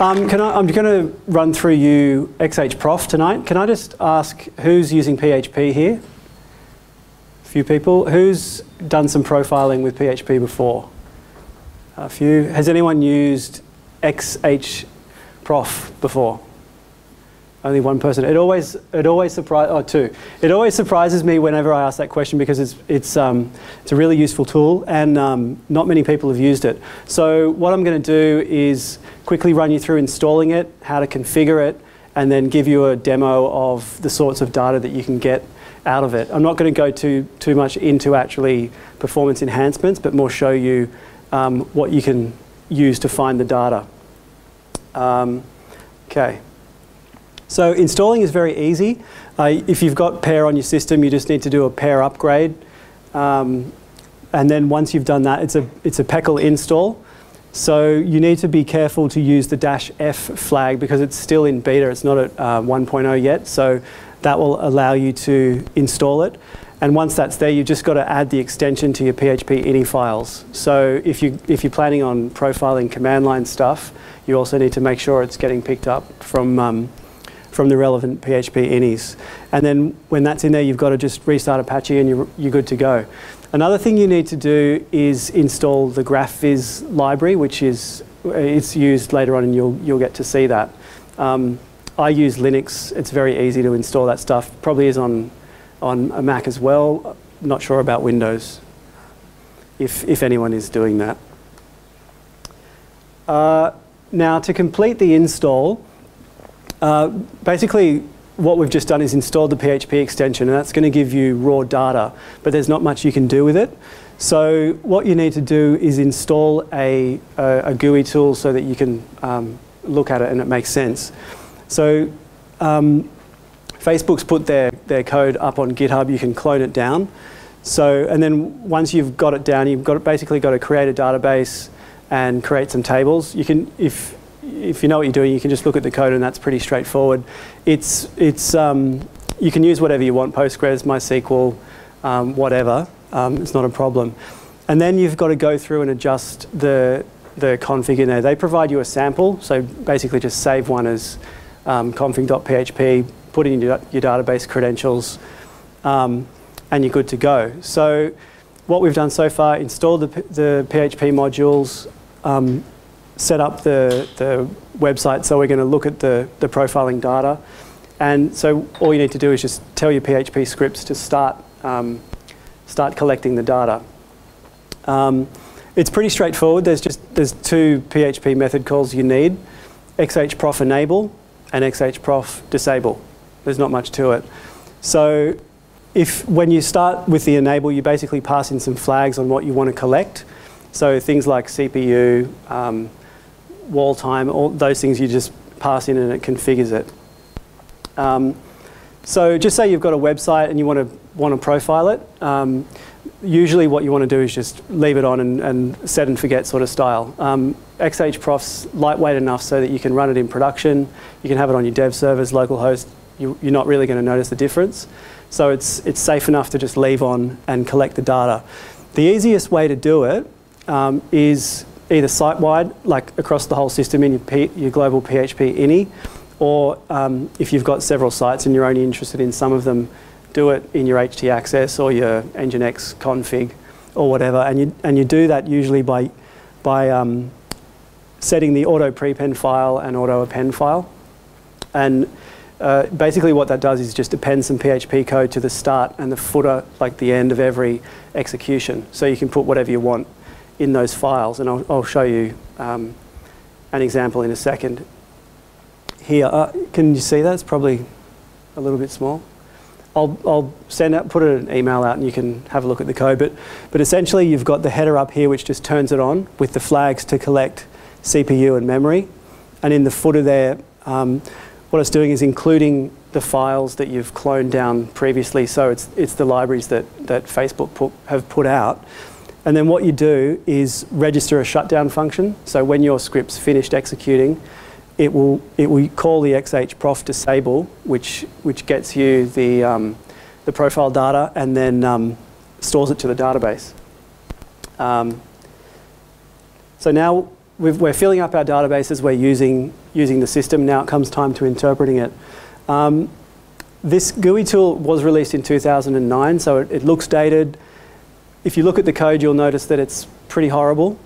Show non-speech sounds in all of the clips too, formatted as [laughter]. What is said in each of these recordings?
Um, can I, I'm going to run through you XHProf tonight. Can I just ask who's using PHP here? A few people. Who's done some profiling with PHP before? A few. Has anyone used XH Prof before? Only one person. It always, it always surprises, oh, two. It always surprises me whenever I ask that question because it's, it's, um, it's a really useful tool and um, not many people have used it. So what I'm going to do is quickly run you through installing it, how to configure it, and then give you a demo of the sorts of data that you can get out of it. I'm not going to go too, too much into actually performance enhancements, but more show you um, what you can use to find the data. Um, okay. So installing is very easy. Uh, if you've got PEAR on your system, you just need to do a PEAR upgrade. Um, and then once you've done that, it's a, it's a PECL install. So you need to be careful to use the dash F flag because it's still in beta. It's not at uh, 1.0 yet. So that will allow you to install it. And once that's there, you've just got to add the extension to your PHP ini files. So if, you, if you're planning on profiling command line stuff, you also need to make sure it's getting picked up from um, from the relevant PHP inis. And then when that's in there, you've got to just restart Apache and you're, you're good to go. Another thing you need to do is install the GraphViz library, which is it's used later on and you'll, you'll get to see that. Um, I use Linux. It's very easy to install that stuff. Probably is on, on a Mac as well. Not sure about Windows, if, if anyone is doing that. Uh, now, to complete the install, uh, basically, what we've just done is installed the PHP extension, and that's going to give you raw data, but there's not much you can do with it. So what you need to do is install a, a, a GUI tool so that you can um, look at it and it makes sense. So um, Facebook's put their, their code up on GitHub, you can clone it down. So, and then once you've got it down, you've got basically got to create a database and create some tables. You can, if if you know what you're doing, you can just look at the code and that's pretty straightforward. It's, it's, um, you can use whatever you want, Postgres, MySQL, um, whatever. Um, it's not a problem. And then you've got to go through and adjust the, the config in there. They provide you a sample, so basically just save one as um, config.php, put in your, your database credentials, um, and you're good to go. So what we've done so far, installed the, the PHP modules, um, set up the, the website, so we're going to look at the, the profiling data. And so all you need to do is just tell your PHP scripts to start, um, start collecting the data. Um, it's pretty straightforward. There's just there's two PHP method calls you need, xhprof enable and xhprof disable. There's not much to it. So if when you start with the enable, you basically pass in some flags on what you want to collect. So things like CPU, um, wall time, all those things you just pass in and it configures it. Um, so just say you've got a website and you want to want to profile it. Um, usually what you want to do is just leave it on and, and set and forget sort of style. Um, XHProf's lightweight enough so that you can run it in production, you can have it on your dev servers, localhost, you, you're not really going to notice the difference. So it's, it's safe enough to just leave on and collect the data. The easiest way to do it um, is either site-wide, like across the whole system in your, P, your global PHP ini, or um, if you've got several sites and you're only interested in some of them, do it in your htaccess or your Nginx config or whatever. And you, and you do that usually by, by um, setting the auto prepend file and auto append file. And uh, basically what that does is just append some PHP code to the start and the footer, like the end of every execution. So you can put whatever you want in those files, and I'll, I'll show you um, an example in a second. Here, uh, can you see that? It's probably a little bit small. I'll, I'll send out, put an email out and you can have a look at the code. But, but essentially you've got the header up here which just turns it on with the flags to collect CPU and memory. And in the footer there, um, what it's doing is including the files that you've cloned down previously. So it's, it's the libraries that, that Facebook put, have put out. And then what you do is register a shutdown function. So when your script's finished executing, it will, it will call the xhprof disable, which, which gets you the, um, the profile data and then um, stores it to the database. Um, so now we've, we're filling up our databases, we're using, using the system, now it comes time to interpreting it. Um, this GUI tool was released in 2009, so it, it, looks dated. If you look at the code, you'll notice that it's pretty horrible.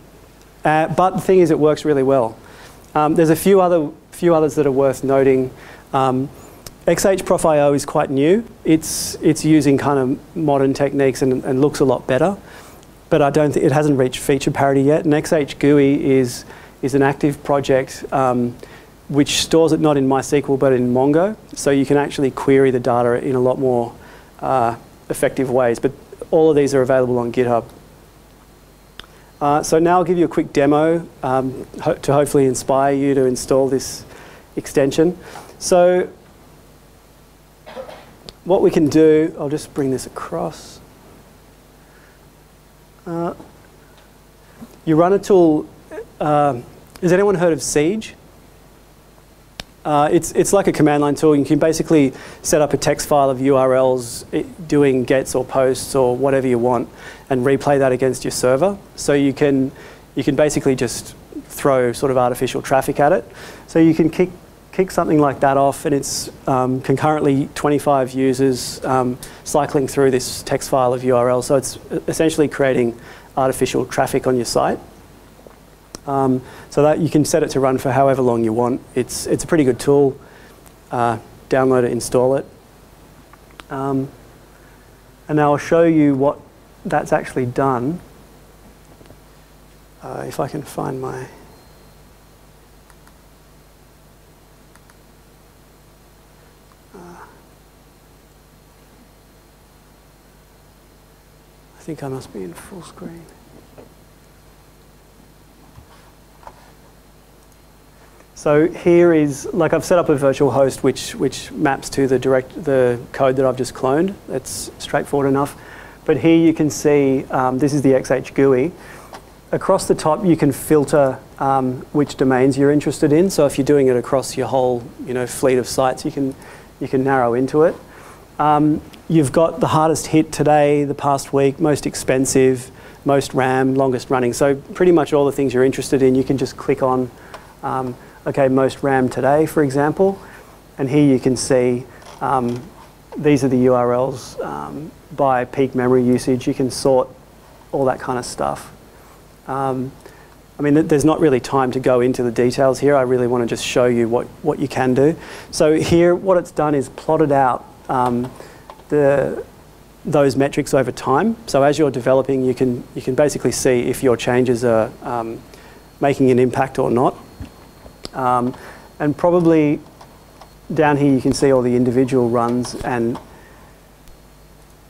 Uh, but the thing is, it works really well. Um, there's a few, other, few others that are worth noting. Um, XHProfIO is quite new. It's, it's using kind of modern techniques and, and looks a lot better. But I don't think it hasn't reached feature parity yet. And XHGUI is, is an active project um, which stores it not in MySQL but in Mongo. So you can actually query the data in a lot more uh, effective ways. But all of these are available on GitHub. Uh, so now I'll give you a quick demo um, ho to hopefully inspire you to install this extension. So what we can do, I'll just bring this across. Uh, you run a tool, uh, has anyone heard of Siege? Uh, it's, it's like a command line tool. You can basically set up a text file of URLs doing gets or posts or whatever you want and replay that against your server. So you can, you can basically just throw sort of artificial traffic at it. So you can kick kick something like that off and it's um, concurrently 25 users um, cycling through this text file of URL. So it's essentially creating artificial traffic on your site. Um, so that you can set it to run for however long you want. It's, it's a pretty good tool. Uh, download it, install it. Um, and now I'll show you what that's actually done. Uh, if I can find my I think I must be in full screen. So here is, like I've set up a virtual host which, which maps to the, direct, the code that I've just cloned. It's straightforward enough. But here you can see, um, this is the XHGUI. Across the top you can filter um, which domains you're interested in. So if you're doing it across your whole you know, fleet of sites, you can, you can narrow into it. Um, you've got the hardest hit today, the past week, most expensive, most RAM, longest running. So pretty much all the things you're interested in, you can just click on, um, okay, most RAM today, for example. And here you can see um, these are the URLs um, by peak memory usage. You can sort all that kind of stuff. Um, I mean, there's not really time to go into the details here. I really want to just show you what, what you can do. So here, what it's done is plotted out um, the, those metrics over time. So as you're developing, you can, you can basically see if your changes are um, making an impact or not. Um, and probably down here you can see all the individual runs and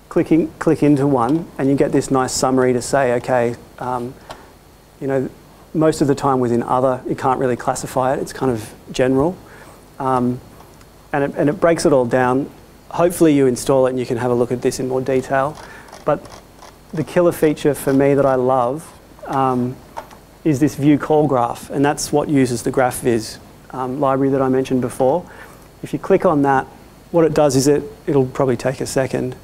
clicking, click into one and you get this nice summary to say, okay, um, you know, most of the time within other, you can't really classify it, it's kind of general. Um, and, it, and it breaks it all down hopefully you install it and you can have a look at this in more detail. But the killer feature for me that I love um, is this view call graph, and that's what uses the GraphViz um, library that I mentioned before. If you click on that, what it does is it, it'll probably take a second,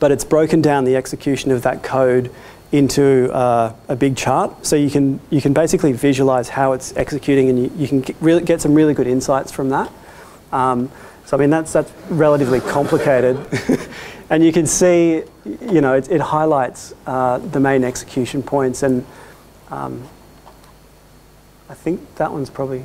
but it's broken down the execution of that code into uh, a big chart. So you can, you can basically visualize how it's executing and you, you can get, really, get some really good insights from that. Um, so I mean, that's, that's relatively complicated. [laughs] and you can see, you know, it, it highlights uh, the main execution points. And um, I think that one's probably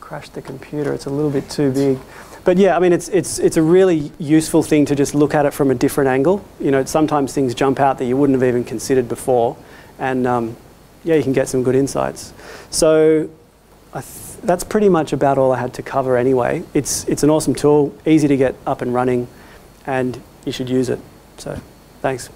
crashed the computer. It's a little bit too big. But yeah, I mean, it's, it's, it's a really useful thing to just look at it from a different angle. You know, sometimes things jump out that you wouldn't have even considered before. And um, yeah, you can get some good insights. So I that's pretty much about all I had to cover anyway. It's, it's an awesome tool, easy to get up and running, and you should use it. So, thanks.